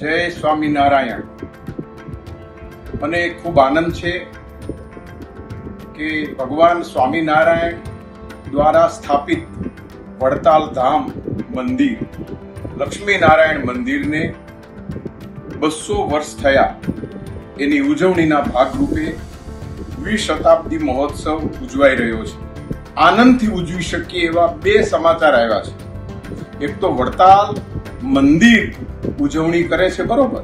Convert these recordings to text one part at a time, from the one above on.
જય સ્વામિનારાયણ. મને ખૂબ આનંદ છે કે ભગવાન સ્વામિનારાયણ દ્વારા સ્થાપિત વડતાલ ધામ મંદિર, લક્ષ્મીનારાયણ મંદિરને બસો વર્ષ થયા એની ઉજવણીના ભાગરૂપે દ્વિશતાબ્દી મહોત્સવ ઉજવાઈ રહ્યો છે. આનંદથી ઉજવી શકીએ એવા બે સમાચાર આવ્યા છે. એક તો વડતાલ મંદિર ઉજવણી કરે છે, બરોબર.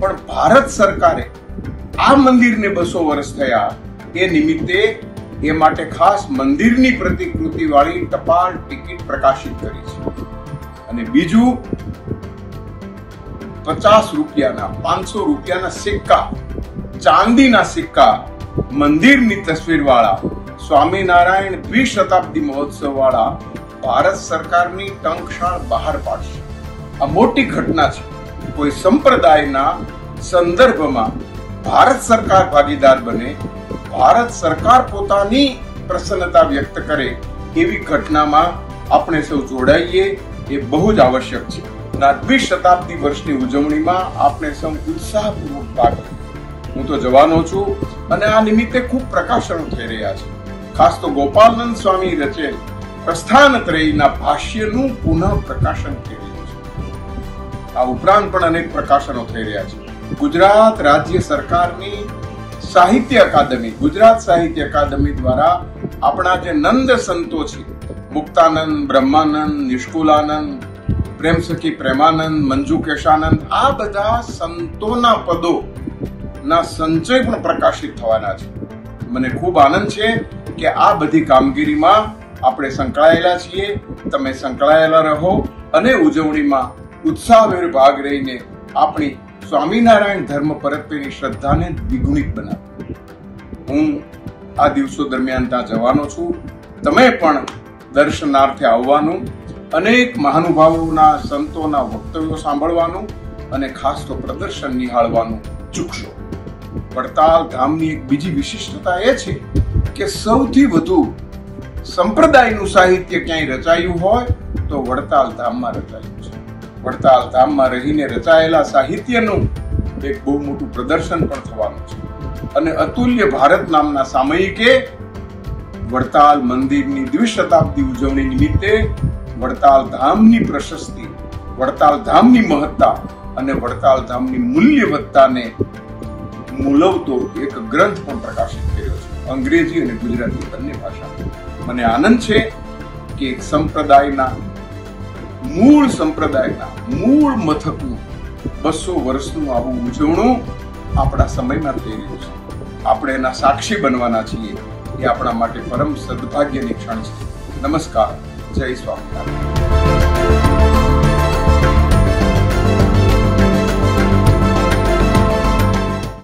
પણ ભારત સરકારે આ મંદિરને બસો વર્ષ થયા. એ નિમિત્તે એ માટે ખાસ મંદિરની પ્રતિકૃતિ વાળી ટપાલ ટિકિટ પ્રકાશિત કરી છે. અને બીજું, પચાસ રૂપિયાના, પાંચસો રૂપિયાના સિક્કા, ચાંદીના સિક્કા મંદિરની તસવીર વાળા સ્વામિનારાયણ દ્વિશતાબ્દી મહોત્સવ વાળા ભારત સરકારની ટંકશાળ બહાર પાડશે. આ મોટી ઘટના છે. કોઈ સંપ્રદાયના સંદર્ભમાં ભારત સરકાર ભાગીદાર બને, ભારત સરકાર પોતાની પ્રસન્નતા વ્યક્ત કરે એવી ઘટનામાં આપણે સૌ જોડાઈએ એ બહુ જ આવશ્યક છે. નાદવી શતાબ્દી વર્ષની ઉજવણીમાં આપણે સૌ ઉત્સાહપૂર્વક ભાગ હું તો જવાનો છું અને આ નિમિત્તે ખૂબ પ્રકાશનો થઈ રહ્યા છે. ખાસ તો ગોપાલનંદ સ્વામી રચેલ પ્રસ્થાનત્રયના ભાષ્યનું પુનઃ પ્રકાશન થઈ રહ્યું છે. આ ઉપરાંત પણ અનેક પ્રકાશનો થઈ રહ્યા છે. ગુજરાત રાજ્ય સરકારની સાહિત્ય અકાદમી, ગુજરાત સાહિત્ય અકાદમી દ્વારા આપણા જે નંદ સંતો છે, મુક્તાનંદ, બ્રહ્માનંદ, નિષ્કુલાનંદ પ્રેમ સખી પ્રેમાનંદ, મંજુ કેશાનંદ, આ બધા સંતોના પદો ના સંચય પણ પ્રકાશિત થવાના છે. મને ખૂબ આનંદ છે કે આ બધી કામગીરીમાં આપણે સંકળાયેલા છીએ. તમે સંકળાયેલા રહો અને ઉજવણીમાં ઉત્સાહભેર ભાગ રહીને આપણી સ્વામિનારાયણ ધર્મ પરત્વેની શ્રદ્ધાને દ્વિગુણિત બનાવી. હું આ દિવસો દરમિયાન ત્યાં જવાનો છું. તમે પણ દર્શનાર્થે આવવાનું, અનેક મહાનુભાવોના સંતોના વક્તવ્યો સાંભળવાનું અને ખાસ તો પ્રદર્શન નિહાળવાનું ચૂકશો. વડતાલ ધામની એક બીજી વિશિષ્ટતા એ છે કે સૌથી વધુ સંપ્રદાયનું સાહિત્ય ક્યાંય રચાયું હોય તો વડતાલ ધામમાં રચાયું. વડતાલ ધામમાં રહીને રચાયેલા સાહિત્યનું એક બહુ મોટું પ્રદર્શન પણ થવાનું છે. અને અતુલ્ય ભારત નામના સામયિકે વડતાલ મંદિરની દ્વિશતાબ્દી ઉજવણી નિમિત્તે વડતાલ ધામની પ્રશસ્તિ, વડતાલ ધામની મહત્તા અને વડતાલ ધામની મૂલ્યવત્તાને મૂલવતો એક ગ્રંથ પણ પ્રકાશિત કર્યો છે. અંગ્રેજી અને ગુજરાતી બંને ભાષા મને આનંદ છે કે એક સંપ્રદાયના મૂળ સંપ્રદાયના, મૂળ મથકનું બસો વર્ષનું આવું ઉજવણું આપણા સમયમાં થઈ રહ્યું છે. આપણે એના સાક્ષી બનવાના છીએ. એ આપણા માટે પરમ સદભાગ્યની ક્ષણ છે. નમસ્કાર. જય સ્વામિનારાયણ.